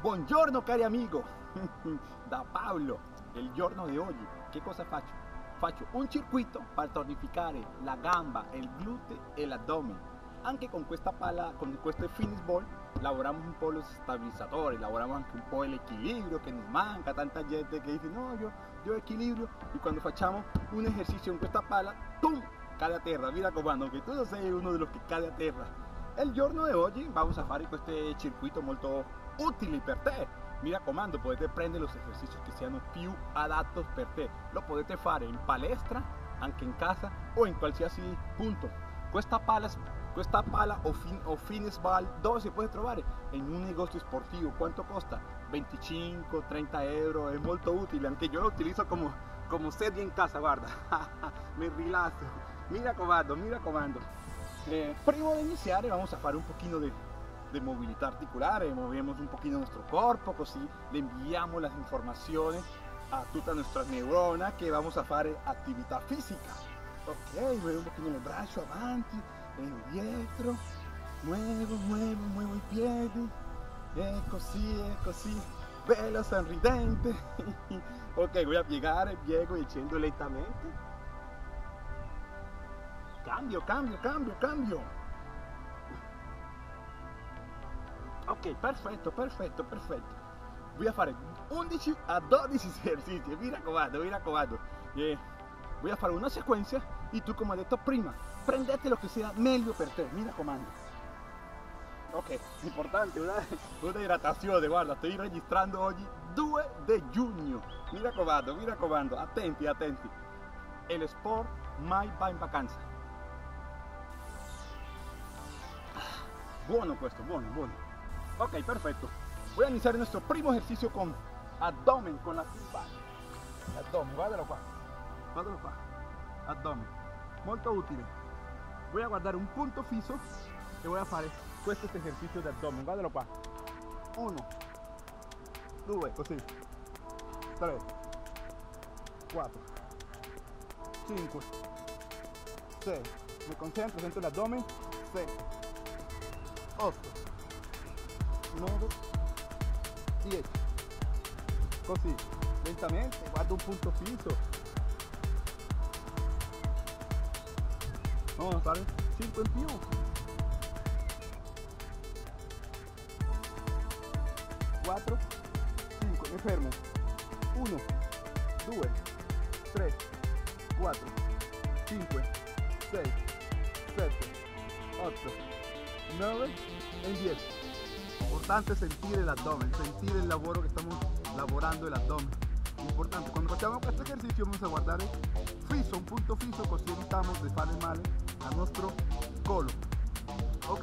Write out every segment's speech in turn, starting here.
Buongiorno cari amigo, da Paolo, il giorno di oggi, che cosa faccio? Faccio un circuito per tonificare la gamba, il glúteo e l'addome. Anche con questa pala, con questo finish ball, lavoramos un po' los stabilizzatori, lavoriamo anche un po' l'equilibrio che nos manca, tanta gente che dice no, io, io equilibrio, e quando facciamo un esercizio con questa pala, ¡tum! cade a terra, mira comando, che tu non sei uno de los che cade a terra. Il giorno di oggi vamos a fare questo circuito molto utile per te. Mi raccomando, potete prendere los esercizi che siano più adattos per te. Lo potete fare in palestra, anche in casa o in qualsiasi punto. Questa pala, questa pala o, fin, o fitness ball dove si può trovare? In un negozio sportivo. Quanto costa? 25-30 euro. È molto utile. Anche io lo utilizzo come, come sedia in casa, guarda. Mi rilasso. Mi raccomando, mi raccomando. Eh, prima di iniziare vamos a fare un pochino di de movilidad articular, movemos un poquito nuestro cuerpo, así le enviamos las informaciones a todas nuestras neuronas que vamos a hacer actividad física. Ok, muevo un poquito el brazo avanti, indietro, muevo, muevo, muevo i piedi, e così, e così, bello sorridente. ok, voy a piegare, piego y echando lentamente. Cambio, cambio, cambio, cambio. Ok, perfetto, perfetto, perfetto. A fare 11 a 12 esercizi, mi raccomando, mi raccomando. Eh, voy fare una sequenza e tu come ho detto prima, prendete lo che sia meglio per te, mi raccomando. Ok, importante, una, una idratazione, guarda, sto registrando oggi 2 di giugno. Mi raccomando, mi raccomando, attenti, attenti. El sport mai va in vacanza. Buono questo, buono, buono. Ok, perfecto. Voy a iniciar nuestro primo ejercicio con abdomen, con la full Abdomen, guardalo qua. Guardalo qua. Abdomen. Molto utile. Voy a guardar un punto fijo y voy a hacer este ejercicio de abdomen. Guardalo qua. Uno, due, così. Tre, quattro, cinque, sei. Me concentro dentro el abdomen. 7, 8, 9, 10. Così, lentamente, guarda un punto fisso. Vamos a fare 5 in più. Quattro, cinque, mi fermo. 1, 2, 3, 4, 5, 6, 7, 8, 9 e 10 importante sentir el abdomen, sentir el laboro que estamos laborando el abdomen. Importante, cuando facciamo este ejercicio vamos a guardar fiso, un punto fiso, così evitamos de fare male a nuestro colon. Ok,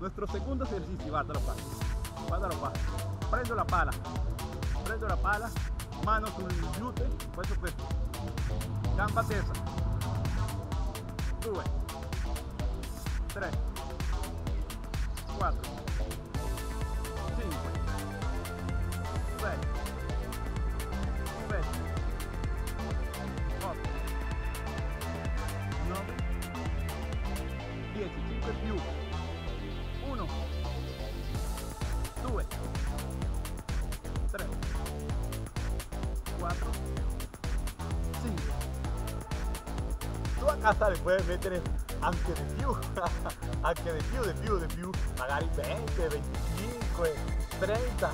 nuestro segundo ejercicio, guardalo qua, guardalo qua, prendo la pala, prendo la pala, mano sul glúteo, questo questo, gamba tesa, 2, 3, 4, Tu a casa le puedes meter anche di più, anche di più, di più, di più, magari 20, 25, 30.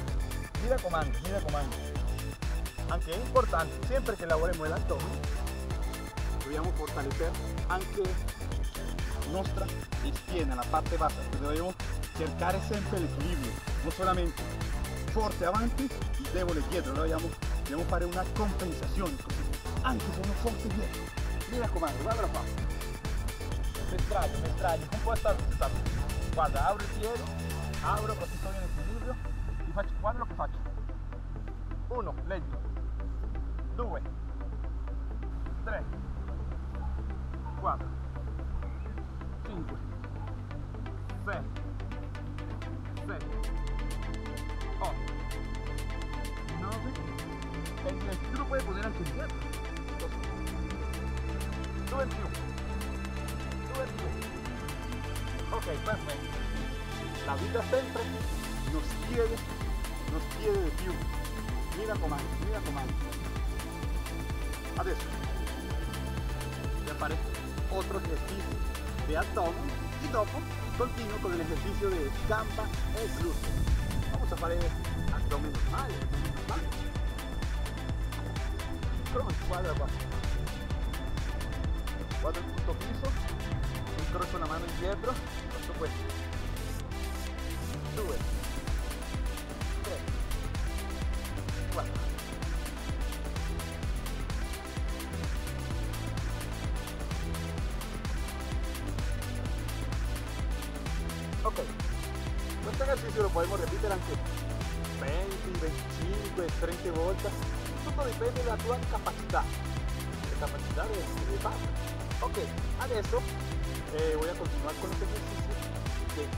Mi raccomando, mi raccomando. Anche è importante, sempre che lavoriamo nell'attome, dobbiamo fortalecer anche nostra schiena, la parte bassa, dobbiamo cercare sempre l'equilibrio, non solamente forte avanti, debole dietro, noi dobbiamo dobbiamo fare una compensazione anche se non forte dietro mi raccomando guarda qua mestraglio mestraglio un po' stato guarda apro il piede apro così sono in equilibrio. Ti faccio guarda lo che faccio uno lento. Due tre quattro cinque sei sette otto nove. El tú lo puedes poner Do it you. Do it. Ok, perfecto. La vida siempre nos quiere, nos quiere de più. Mira comando, mira comando. Adesso. Te aparece otro ejercicio de abdomen y dopo continuo con el ejercicio de gamba e glúteo. Vamos a hacer abdomen normal, abdomen. Pronto, cuadra abajo. 4 quinto piso, un trozo en la mano izquierda, por supuesto. Sube.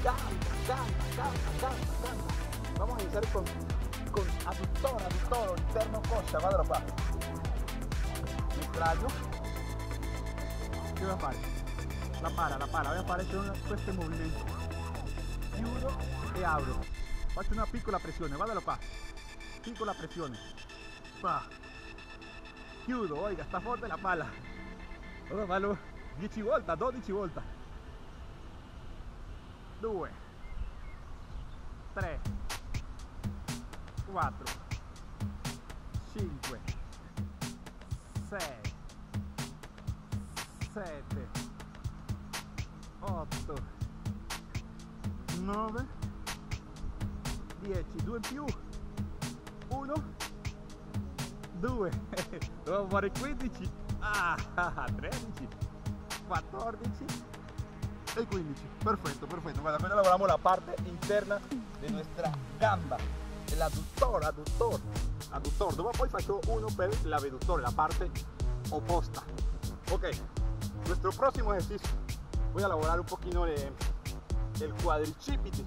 Gamba. Vamos a iniciar con, con adduttore, adduttore, interno coscia, guarda qua. Mi traglio. Che voy a fare? La para, la para, voy a fare solo questo movimento. Chiudo e apro. Faccio una piccola pressione, guardalo qua. Piccola pressione. Pa. Chiudo, oiga, sta forte la pala. Ora fallo 10 volte, 12 volte. 2 3 4 5 6 7 8 9 10 2 in più. 1 2 devo fare 15 ah 13 14 y 15. Perfecto, perfecto. Bueno, acá elaboramos la parte interna de nuestra gamba, el aductor, aductor, aductor. Dopo poi faccio uno per l'abductor, la parte oposta. Ok, nuestro próximo ejercicio. Voy a elaborar un poquito de, el cuadricipiti.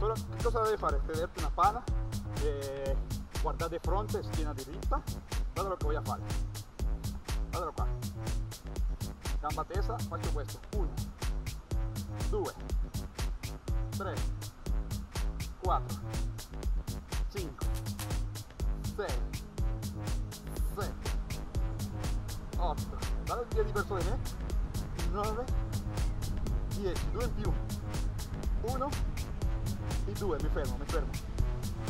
Solo, ¿Qué cosa debe fare? Tenerte una pala, eh, guardar de fronte, schiena diritta. Guarda lo che voy a. Guardalo qua. Gamba tesa, faccio questo. 1, 2 3 4 5 6 7 8 dare il piede verso di me 9 10 2 in più. 1 e 2 mi fermo mi fermo.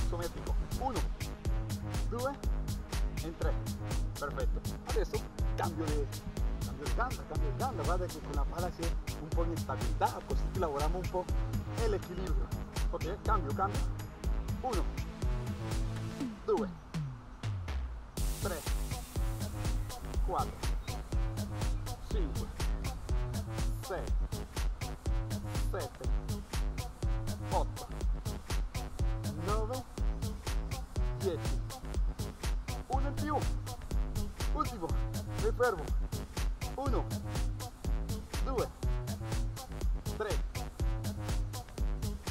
Sommetico 1 2 e 3 perfetto. Adesso cambio di cambio di gamba cambio di gamba. Guarda che con la pala c'è un po' di instabilità così che lavoriamo un po' l'equilibrio ok cambio cambio. 1 2 3 4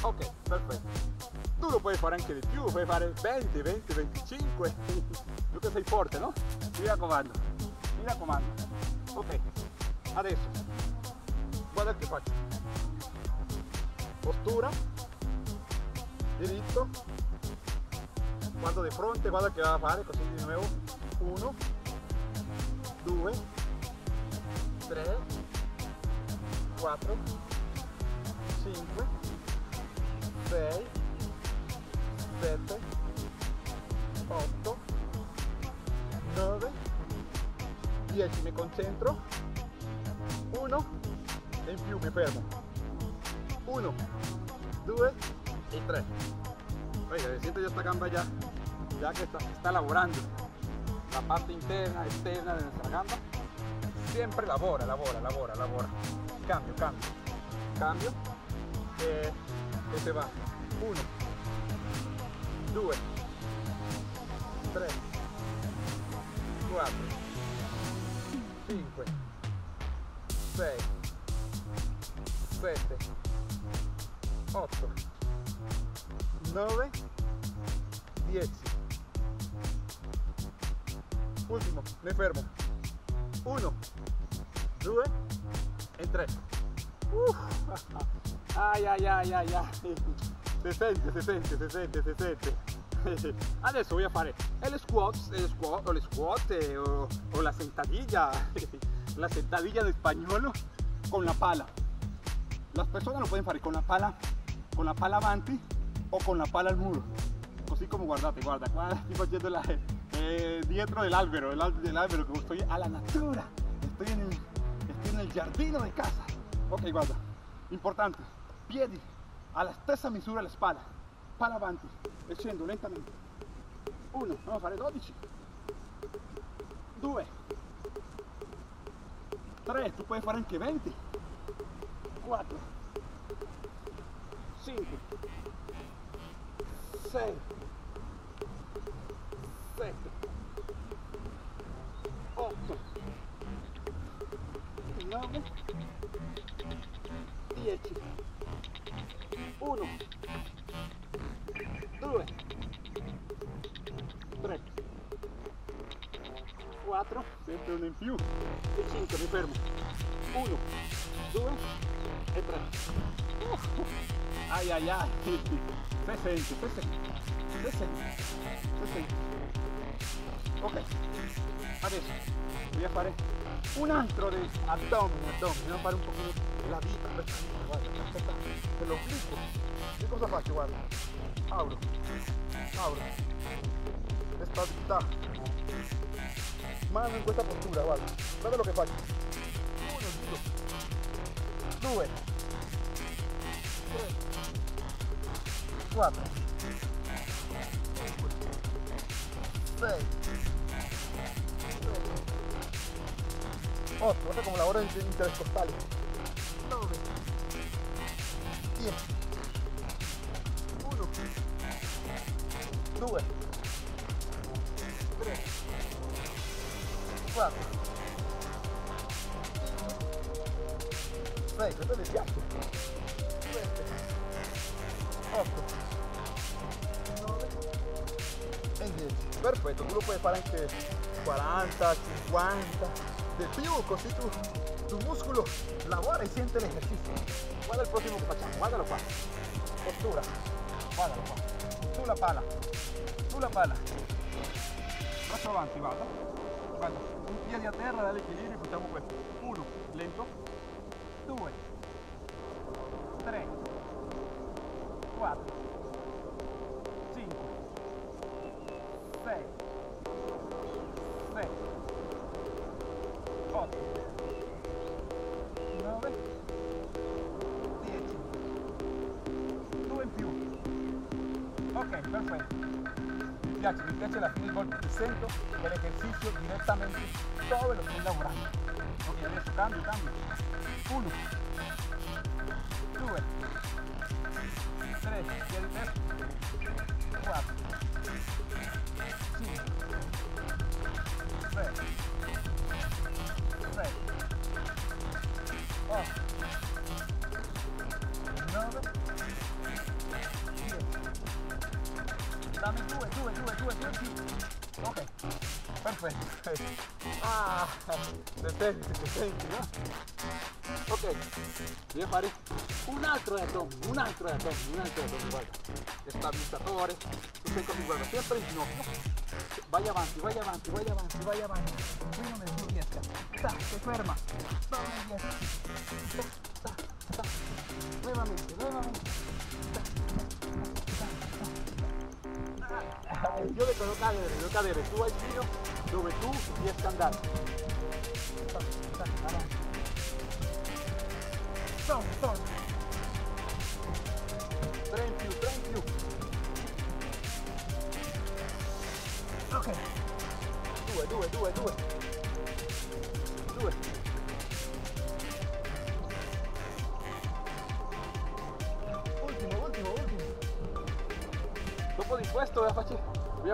ok perfetto. Tu lo puoi fare anche di più puoi fare 20 20 25 tu che sei forte no? Mi raccomando mi raccomando. Ok adesso guarda che faccio. Postura diritto. Guardo di fronte guarda che va a fare così di nuovo. 1 2 3 4 5 6 7 8 9 10 mi concentro 1 e in più mi fermo 1 2 e 3 oiga siento ya esta gamba ya ya que está, está laborando. La parte interna externa de nuestra gamba siempre lavora lavora lavora lavora cambio cambio cambio. E, e se va 1 2 3 4 5 6 7 8 9 10 ultimo mi fermo 1 2 e 3 Uff. ai ai ai ai ai si sente si sente si sente si sente adesso voy a fare. El squat, el squat o el squat eh, o, o la sentadilla, la sentadilla en español con la pala. Las personas lo pueden fare con la pala, con la pala avanti o con la pala al muro. Così come guardate, guarda, qua sto facendo la, eh, dietro dell'albero, del, dell'albero, como estoy a la natura, estoy en, el, estoy en el giardino de casa. Ok, guarda, importante, piedi alla stessa misura la spalla, pala avanti e scendo lentamente. Uno, andiamo a fare 12. Due. Tre, tu puoi fare anche 20. 4. 5. 6. 7. 8. 9. 10. 1. 2. 3. 4. Sempre uno in più. E 5, mi fermo. 1, 2 e 3. Ai ai ai. Se senti, se senti. Se senti. Se senti. Ok. Adesso voy a fare un altro di addome. Andiamo a fare un pochino la vita per l'obliquo. Che cosa faccio? Guarda. Apro. Apro. Stabilità. Mano in questa postura, guarda. Guarda lo che faccio. Uno, giro. Due. Tre. Quattro. Cinque. Sei. Sette. 4 6 questo mi piace 7 8 9 e 10 perfetto tu lo puoi fare anche 40 50 del più così tu tu muscolo lavora e siente l'esercizio guarda il prossimo che facciamo guardalo qua postura guardalo qua sulla pala sulla pala. Braccio avanti vado guarda, un piede a terra, dare equilibrio, facciamo questo. Uno, lento. Due. Tre. Quattro. Mi piace, mi piace la fine del golpe que el ejercicio directamente todo lo estoy lavorando. Ok, adesso cambio, cambio. Uno, due, tre, piedi destra, quattro, Ah, se senti, no? Ok, devo fare un altro addome, un altro addome, un altro addome, guarda. Stabilizzatore, tu sei così, guarda, sempre in ginocchio. Vai avanti, vai avanti, vai avanti, vai avanti. Qui non è riesca. Sta, si ferma. Non riesca. Sta, sta, sta. Nuevamente, nuevamente. Io le devo cadere, devo cadere tu al giro dove tu riesci ad andare. Stop, stop. Tre in più, tre in più. Ok. Due, due, due, due. Due. Ultimo, ultimo, ultimo. Dopo di questo voy a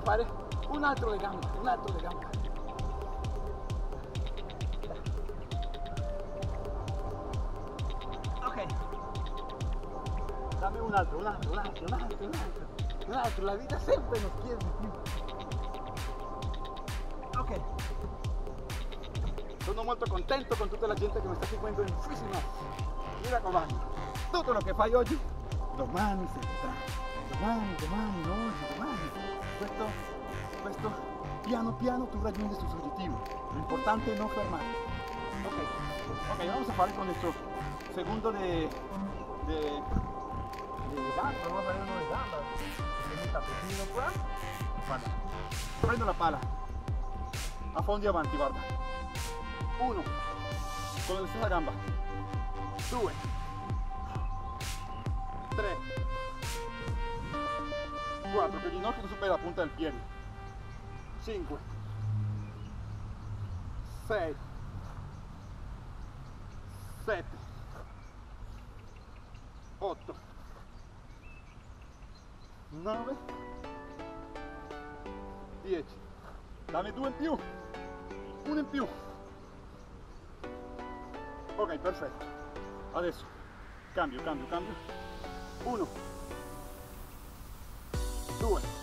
voy un altro le gambe, un altro le gambe. Ok. Dammi un altro, un altro, un altro, un altro, un altro. Un altro, la vita sempre nos chiede più. Ok. Sono molto contento con tutta la gente che mi sta seguendo in Fisimas. Mi raccomando, tutto lo che fai oggi, domani si vedrà. Domani, domani, oggi, domani. questo, questo piano piano tu raggiungi tus objetivos. Lo importante no fermar. Ok, ok, vamos a fare con nuestro segundo de, de, de vamos a fare uno de gamba. Tapetino qua. Guarda, prendo la pala, affondi avanti, guarda. Uno, con la gamba. Due, tre, quattro, che il ginocchio non supera la punta del piede. 5 6 7 8 9 10 dammi due in più. Uno in più. Ok perfetto. Adesso. Cambio cambio cambio. 1 2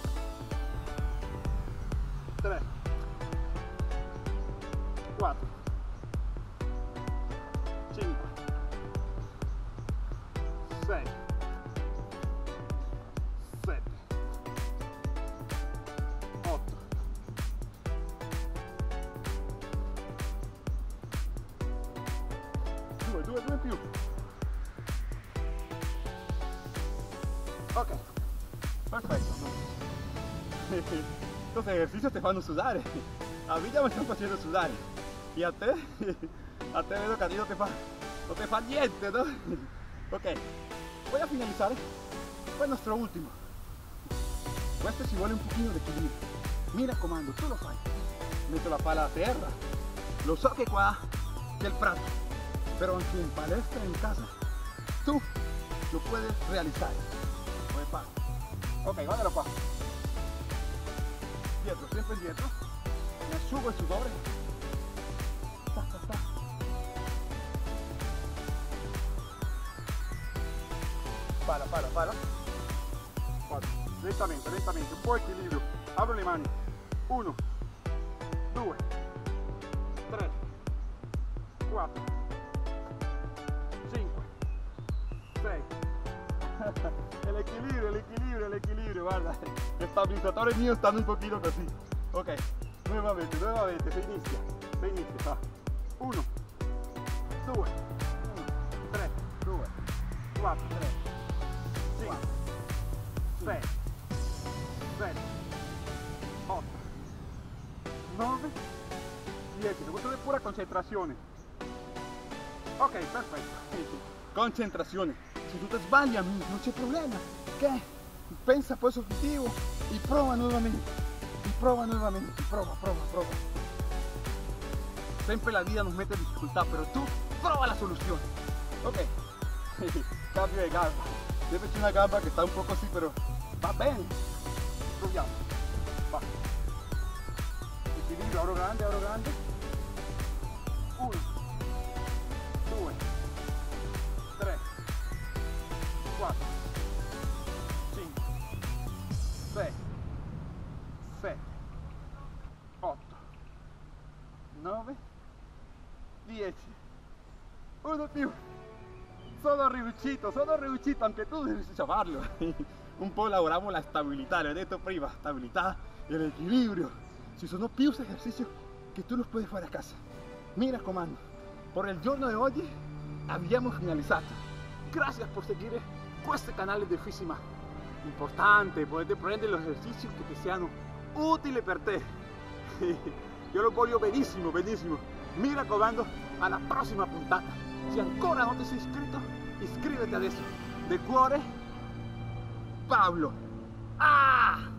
3 4 5 6 7 8 2 2 2 in più. Ok. Perfetto estos ejercicios te fanno sudare a mí ya me están haciendo sudare y a te a te vedo que a ti no te fa no te fa niente no ok voy a finalizar con nuestro último. Questo ci vuole un pochino di equilibrio. Mi raccomando tu lo fai metto la pala a terra lo so che qua c'è prato. Però anche in palestra in casa tú lo puedes realizar. Come fai ok guardalo dietro, sempre dietro, mi asciugo il sudore, ta, ta, ta. para, para, para, lentamente, lentamente, un equilibrio, apro le mani, 1, estabilizadores míos están un poquito así. Ok, nuevamente, nuevamente, se inicia, se inicia, va. 1, 2, 1, 3, 2, 4, 3, 5, 6, 7, 8, 9, 10, questo è pura concentrazione. Ok, perfetto. Concentrazione. Se tu ti sbagli, non c'è problema. Che? Pensa poi sul obiettivo y prueba nuevamente. Y prueba nuevamente. Prueba, prueba, prueba. Siempre la vida nos mete dificultad, pero tú prueba la solución. Ok. Cambio de gamba. Yo he hecho una gamba que está un poco así, pero va bien. Proviamo. Va. Equilibrio, oro grande, oro grande. Uno. Due. Sono riuscito, sono riuscito, anche tu devi farlo. Un po' lavoriamo la stabilità, l'ho detto prima, stabilità e l'equilibrio. Ci sono più esercizi che tu los puoi fare a casa. Mi raccomando, per il giorno di oggi abbiamo finalizzato. Grazie per seguire questo canale di Fissima. Importante, potete prendere los esercizi che ti siano utili per te. Io lo voglio benissimo, benissimo. Mi raccomando, alla prossima puntata. Se ancora non ti sei iscritto, iscriviti adesso. De cuore, Paolo. Ah!